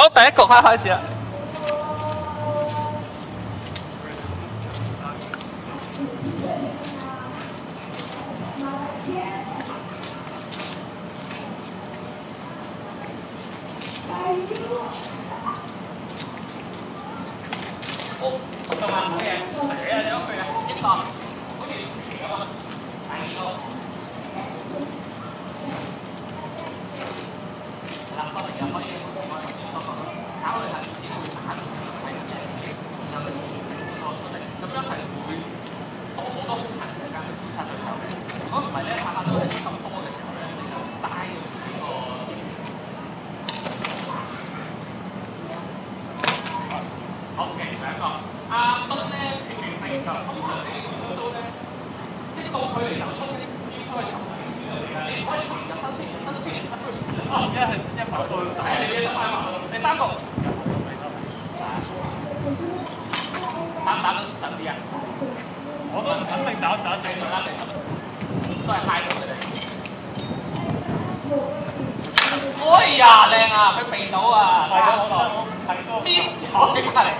好，等下狗还欢喜。はい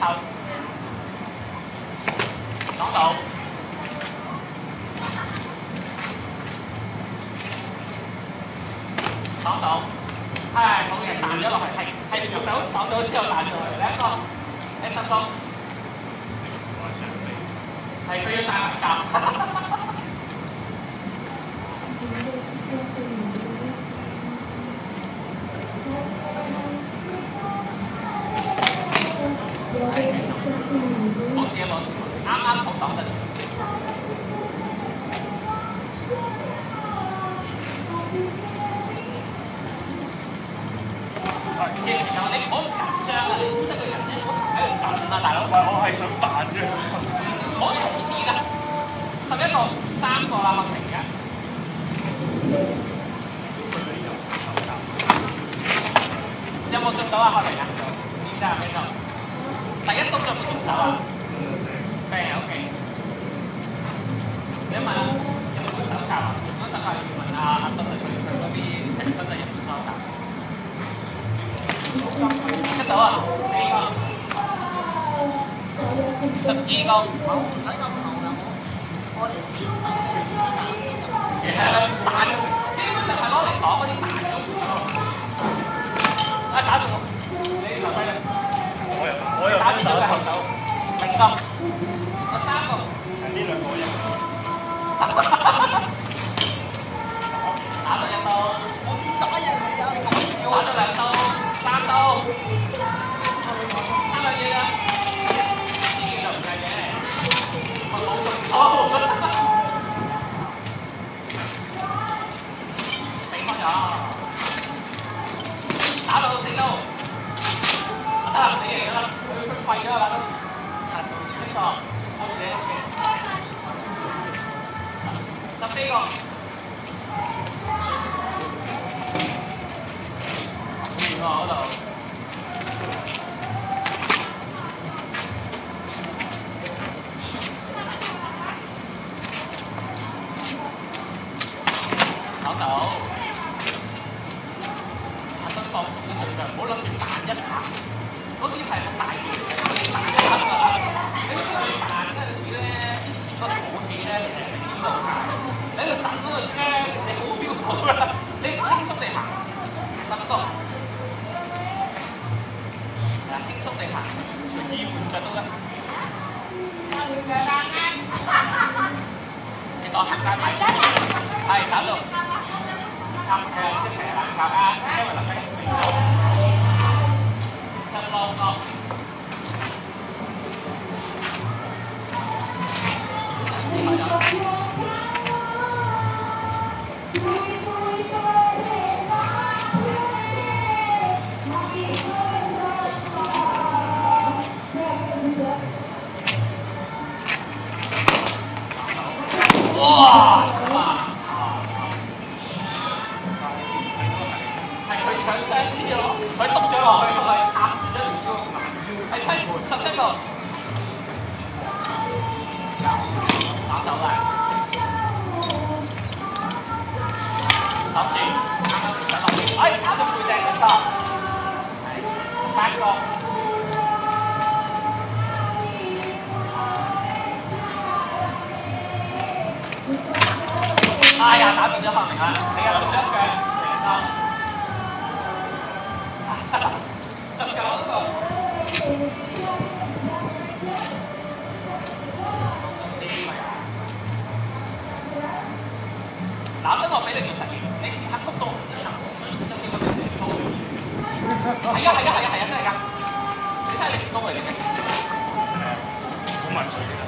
không. Đón tụ đón tụ à có người tạm nữa là phải thay thay được xấu tao tôi chưa tạm rồi. Đáng không? Em xong không? Thầy kêu tạm cặp 算，大佬。我係想扮啫。好隨意啦，十一個，三個啦，麥婷嘅。有冇中到啊，麥婷啊？呢得係咩度？第一動就唔中手啊？咩？O K。你問有冇手夾啊？有手夾要問啊，阿東嚟佢嗰邊成身啊有冇手夾？出到啊，四個。十二個，好唔使咁厚就好。我哋挑走嗰啲大嘅，就係咧打中，基本上係攞嚟打嗰啲大嘅。啊，打中我，你留低。我，我打中後手， ทำแครับบไม่เป็นลมจะลองก็ 老师，哎，打中飞弹了，没错。打中。哎呀，打好了，好厉害！打中了，没错。係啊係啊係啊係啊真係㗎！你睇下你成功嚟嘅，好文采嘅。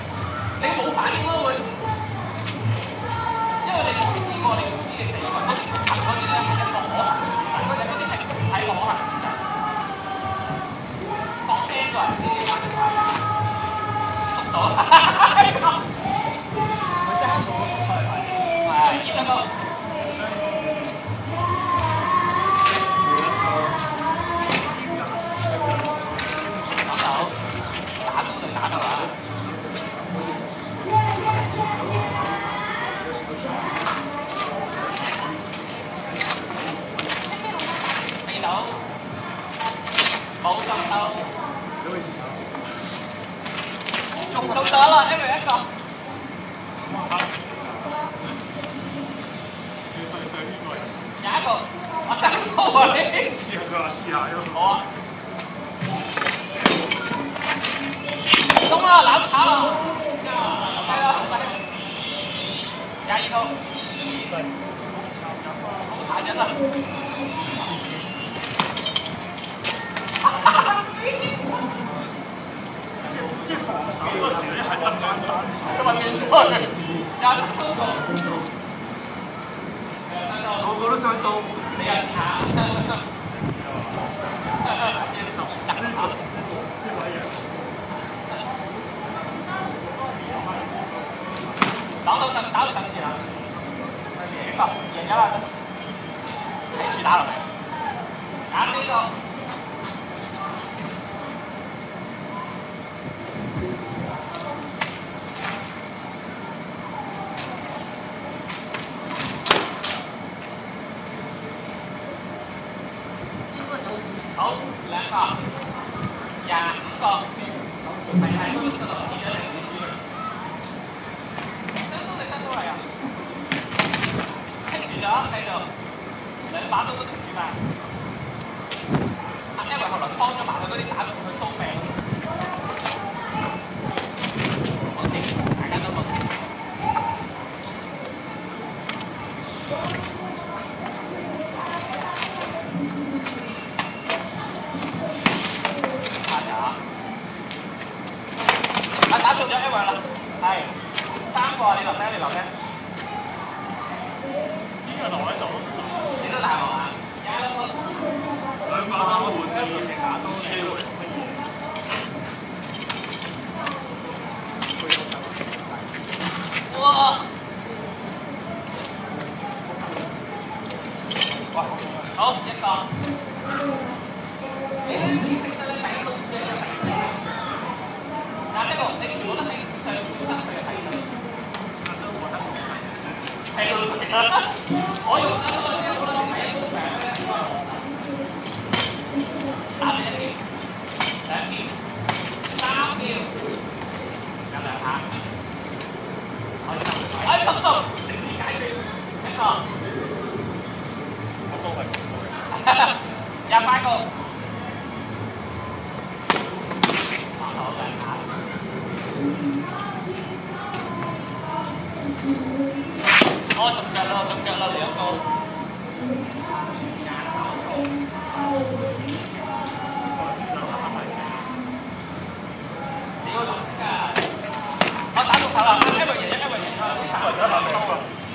打到上，打到上去了。赢个，赢了。第一次打落来，打这个。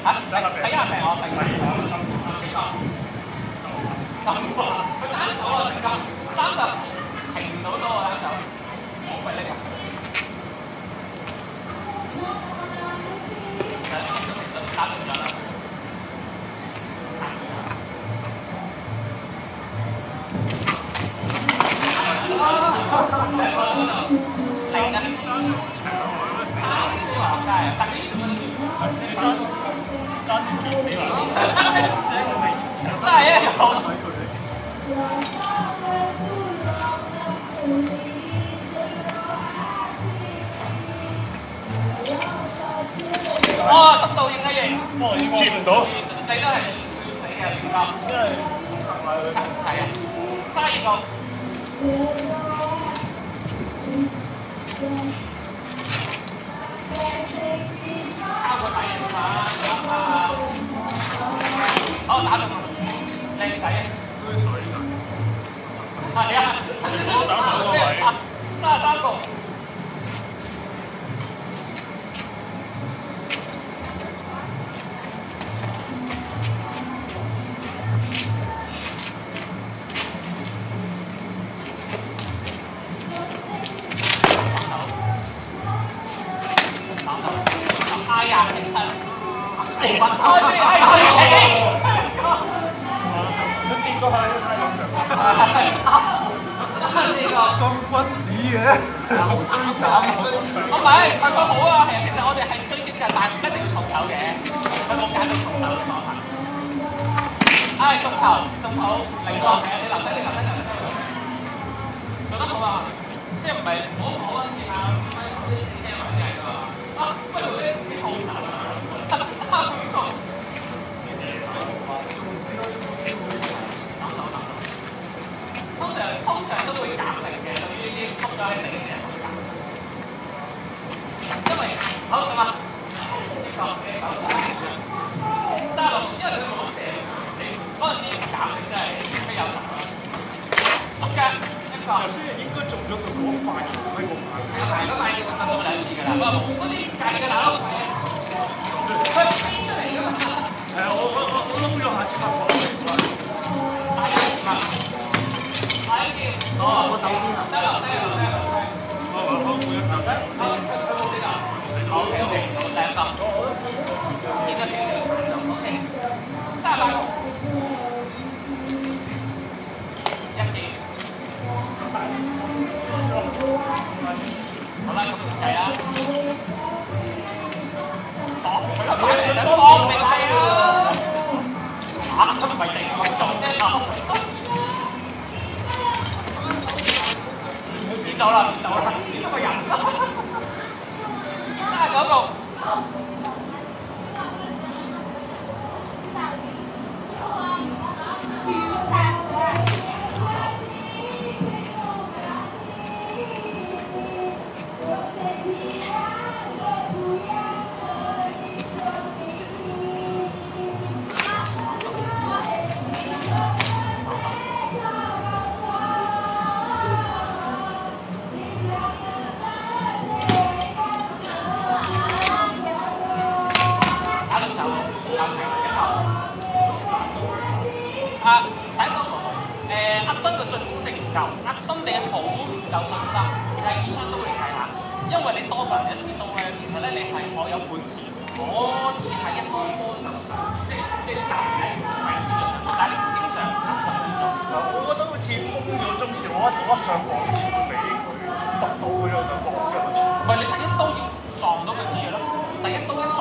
嚇，睇下平我平唔平我幾多？十五喎，佢單手啊，成咁三十平唔到多啊，單手。喂，你啊！打中咗啦！嚟緊，打呢個真係得呢種。哇！得到應該贏，接唔到，你都係死嘅亂噏，真係係啊，揸熱度。Thank you. 打佢第二晚，打佢第二晚。好，打佢第二晚。靚仔，杯水。你啊？你啊？你啊？三十三個。好惨我唔系係佢好啊係啊其实我哋系追击嘅但唔一定要重手嘅。我冇拣到重手嘅。方法唉仲头仲好嚟嘅你留低你留低留做得好啊即系唔系好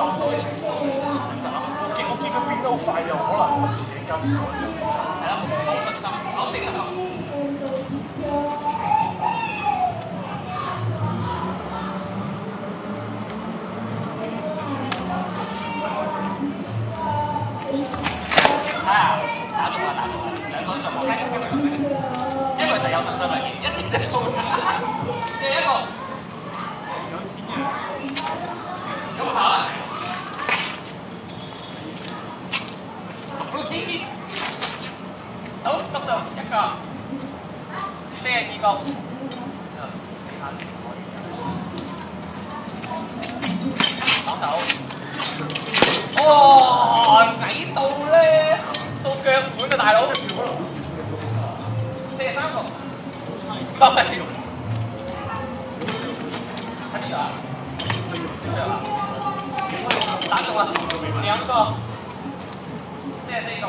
我見我見佢變得好快，又可能我自己跟咗就係啦，冇信心，四十二个。攞手。哇！矮到咧，到脚款啊，大佬！四十三个。系。喺边度啊？打中了，两个，四十四个。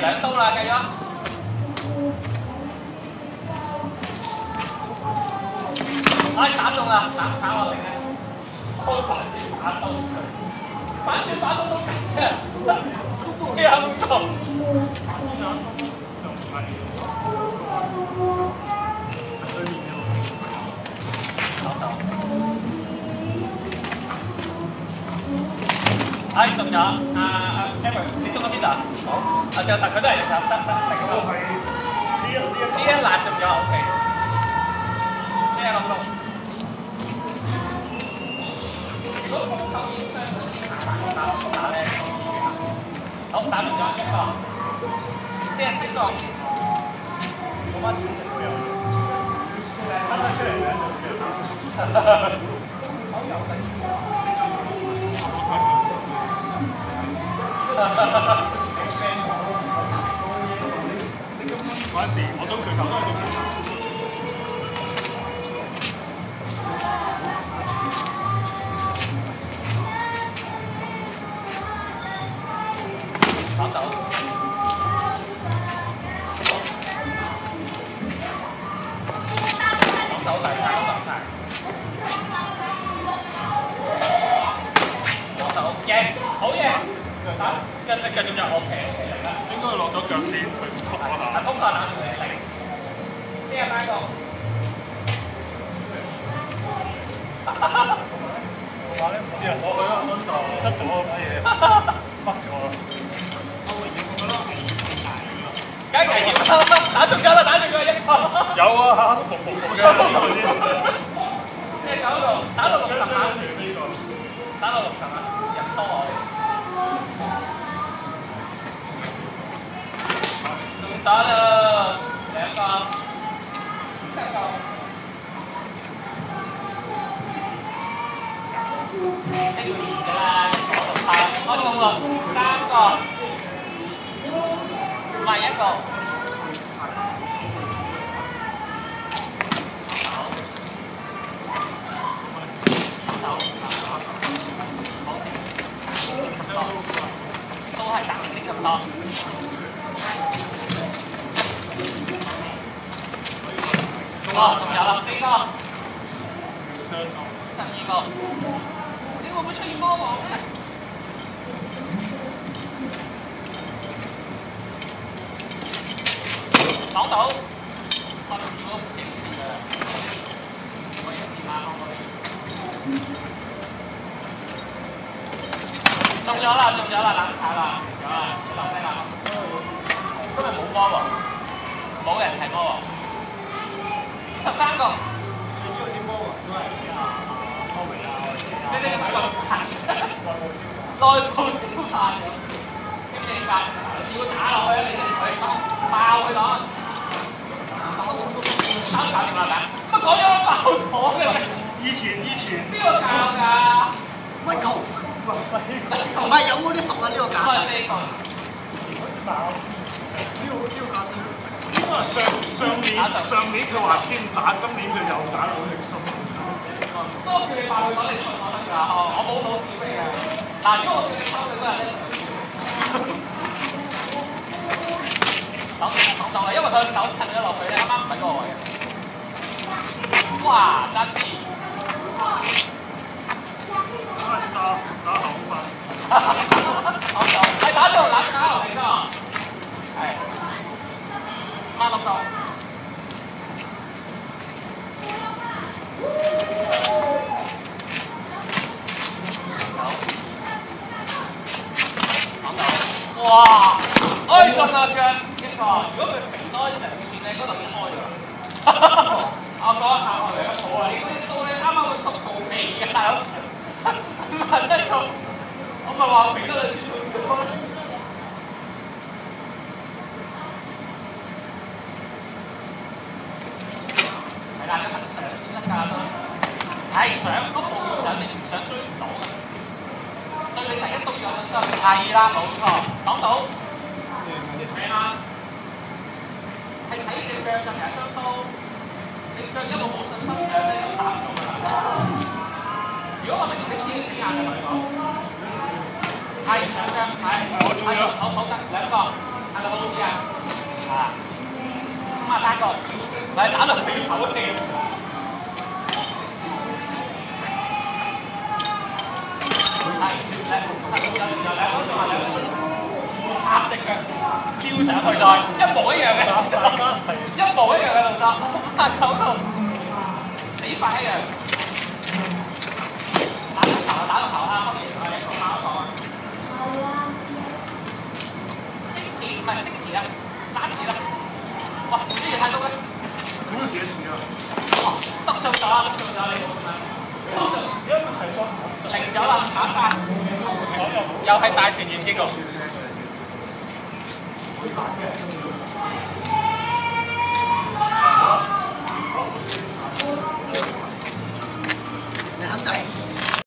两刀啦，继续。哎，打中啦，打打落嚟咧，开反转打刀佢，反转打刀都紧嘅，这样做。哎，中咗， 阿阿 Cameron，你中咗边度啊？好，啊，仲有实佢都系得得得，明就㗎。系呢一呢一呢一辣中咗，OK。咩咁多？如果防守已经相对打打打咧，好打中咗一个，四十四个。个乜点食都有用，生得出嚟咧就 嗰陣時，我中佢球都係咁四十八個。我話咧唔知啊，我去咗嗰度消失咗乜嘢掹咗啦。梗危險啦！打中咗啦，打中咗一個。有啊，服服服嘅。咩搞到打到六十下？打到六十下，人多我哋。中咗啦，兩個，三个。呢个易㗎啦，一个就拍。我中啦，三个，唔系一个。 今日冇魔喎，冇人系魔喎。十三个。你哋唔系咁残，内部消化咗。咁你发要打落去啊！你哋水爆佢档，啱搞掂啦，大乜讲咗爆糖嘅？以前以前边个教㗎？喂，够 唔系有冇啲熟啊？呢个咁架啊四个， 呢個。上上年上年佢話先打，今年佢又打好力心。所以你爆佢講你信我得㗎，哦，我冇冇屌你嘅。嗱，如果我叫你抽佢嗰日咧，等等等啦，因為佢手撐咗落去咧，啱啱唔喺嗰個位嘅。哇，真啲！打打後快。好係打到冷打落嚟，孖粒到。哇！哎中啦腳一個，如果佢肥多兩寸咧，嗰度已經開咗啦。我講一下我兩個啊，你嗰啲刀咧啱啱會縮肚皮嘅大佬，唔係真係我咪話肥多兩寸做唔到。係啦，你肯上先得㗎都。係上嗰步要上，你唔上追唔到嘅。對你第一刀要有信心。係。啦，冇錯，講到。係。啦。係。睇你腳近日雙刀，你腳一路冇信心上咧，就打唔到㗎啦。如果我明同你黐死眼嘅同你講，係。上腳，係。係。好好得兩個，係。咪好好啲啊？啊，咁啊單個，嚟打到佢頭嗰地。插只脚撩上去再，一模一样嘅动作，一模一样嘅动作，拍手度，死快一样。打个头，打个头啊！方面系一个跑讲啊。识时唔系识时啦，打时啦。哇！呢嘢太多咧。好似一次啊！哇！得中咗，得中咗你好咁样。因为系个 停咗啦，打曬，又係大團圓結局。